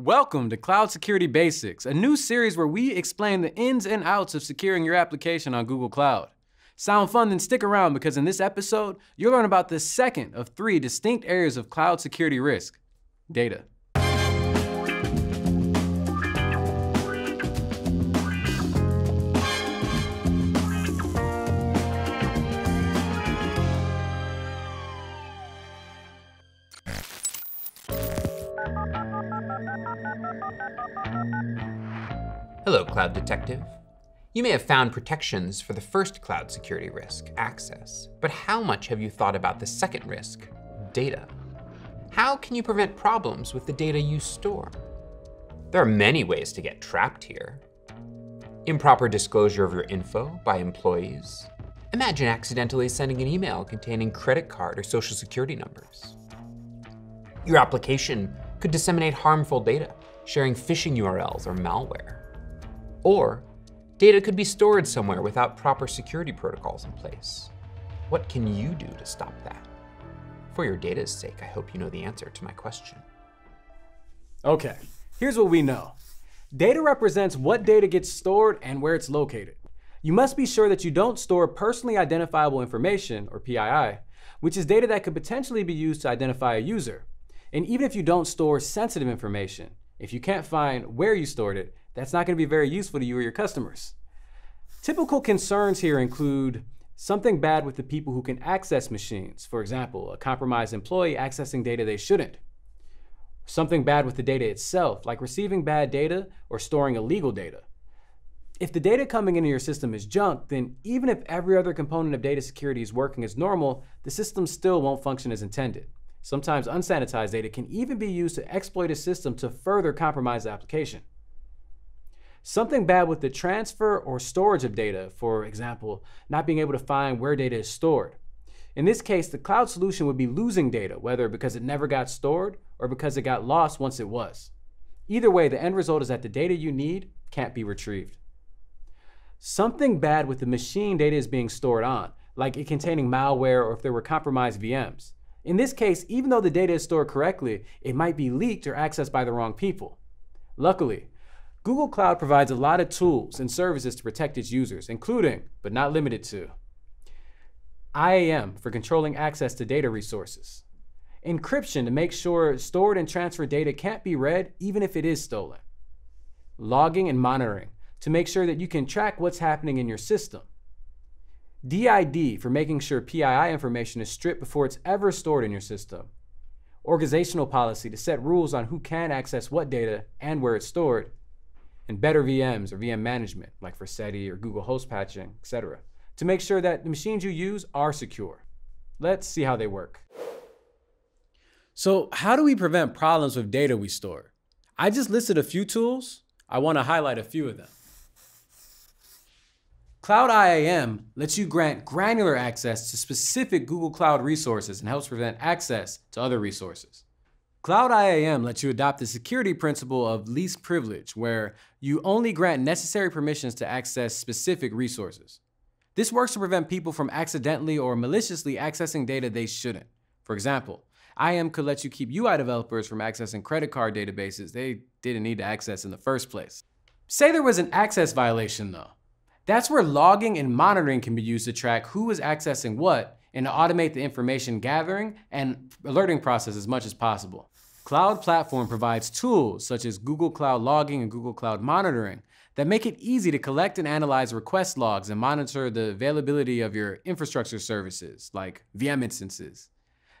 Welcome to Cloud Security Basics, a new series where we explain the ins and outs of securing your application on Google Cloud. Sound fun? Then stick around because in this episode, you'll learn about the second of three distinct areas of cloud security risk data. Hello, Cloud Detective. You may have found protections for the first cloud security risk, access, but how much have you thought about the second risk, data? How can you prevent problems with the data you store? There are many ways to get trapped here. Improper disclosure of your info by employees. Imagine accidentally sending an email containing credit card or social security numbers. Your application could disseminate harmful data, sharing phishing URLs or malware. Or data could be stored somewhere without proper security protocols in place. What can you do to stop that? For your data's sake, I hope you know the answer to my question. Okay, here's what we know. Data represents what data gets stored and where it's located. You must be sure that you don't store personally identifiable information, or PII, which is data that could potentially be used to identify a user. And even if you don't store sensitive information, if you can't find where you stored it, that's not going to be very useful to you or your customers. Typical concerns here include something bad with the people who can access machines. For example, a compromised employee accessing data they shouldn't. Something bad with the data itself, like receiving bad data or storing illegal data. If the data coming into your system is junk, then even if every other component of data security is working as normal, the system still won't function as intended. Sometimes unsanitized data can even be used to exploit a system to further compromise the application. Something bad with the transfer or storage of data, for example, not being able to find where data is stored. In this case, the cloud solution would be losing data, whether because it never got stored or because it got lost once it was. Either way, the end result is that the data you need can't be retrieved. Something bad with the machine data is being stored on, like it containing malware or if there were compromised VMs. In this case, even though the data is stored correctly, it might be leaked or accessed by the wrong people. Luckily, Google Cloud provides a lot of tools and services to protect its users, including, but not limited to, IAM for controlling access to data resources, encryption to make sure stored and transferred data can't be read even if it is stolen, logging and monitoring to make sure that you can track what's happening in your system, DID for making sure PII information is stripped before it's ever stored in your system, organizational policy to set rules on who can access what data and where it's stored, and better VMs or VM management, like Forseti or Google Host Patching, etc., to make sure that the machines you use are secure. Let's see how they work. So, how do we prevent problems with data we store? I just listed a few tools. I want to highlight a few of them. Cloud IAM lets you grant granular access to specific Google Cloud resources and helps prevent access to other resources. Cloud IAM lets you adopt the security principle of least privilege, where you only grant necessary permissions to access specific resources. This works to prevent people from accidentally or maliciously accessing data they shouldn't. For example, IAM could let you keep UI developers from accessing credit card databases they didn't need to access in the first place. Say there was an access violation though. That's where logging and monitoring can be used to track who is accessing what and to automate the information gathering and alerting process as much as possible. Cloud Platform provides tools such as Google Cloud Logging and Google Cloud Monitoring that make it easy to collect and analyze request logs and monitor the availability of your infrastructure services, like VM instances.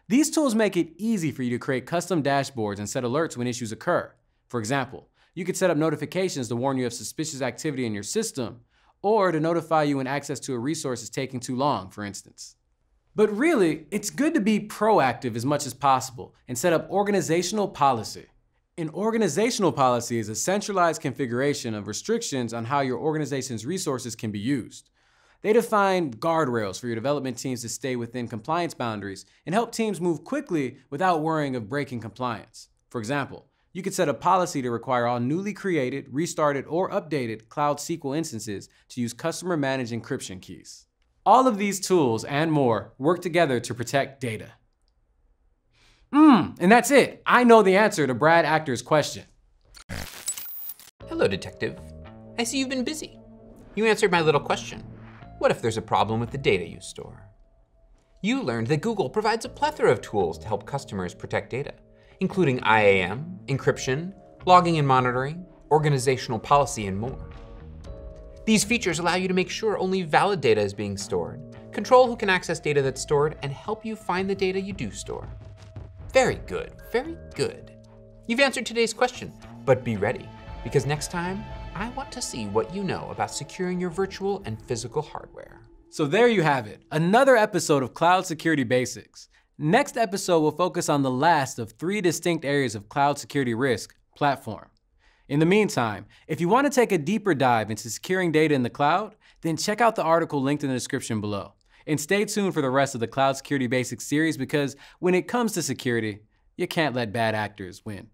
These tools make it easy for you to create custom dashboards and set alerts when issues occur. For example, you could set up notifications to warn you of suspicious activity in your system, or to notify you when access to a resource is taking too long, for instance. But really, it's good to be proactive as much as possible and set up organizational policy. An organizational policy is a centralized configuration of restrictions on how your organization's resources can be used. They define guardrails for your development teams to stay within compliance boundaries and help teams move quickly without worrying of breaking compliance. For example, you could set a policy to require all newly created, restarted, or updated Cloud SQL instances to use customer managed encryption keys. All of these tools and more work together to protect data. Mmm, and that's it. I know the answer to Bad Actor's question. Hello, Detective. I see you've been busy. You answered my little question. What if there's a problem with the data you store? You learned that Google provides a plethora of tools to help customers protect data, including IAM, encryption, logging and monitoring, organizational policy, and more. These features allow you to make sure only valid data is being stored, control who can access data that's stored, and help you find the data you do store. Very good, very good. You've answered today's question, but be ready, because next time, I want to see what you know about securing your virtual and physical hardware. So there you have it, another episode of Cloud Security Basics. Next episode will focus on the last of three distinct areas of cloud security risk, platform. In the meantime, if you want to take a deeper dive into securing data in the cloud, then check out the article linked in the description below. And stay tuned for the rest of the Cloud Security Basics series because when it comes to security, you can't let bad actors win.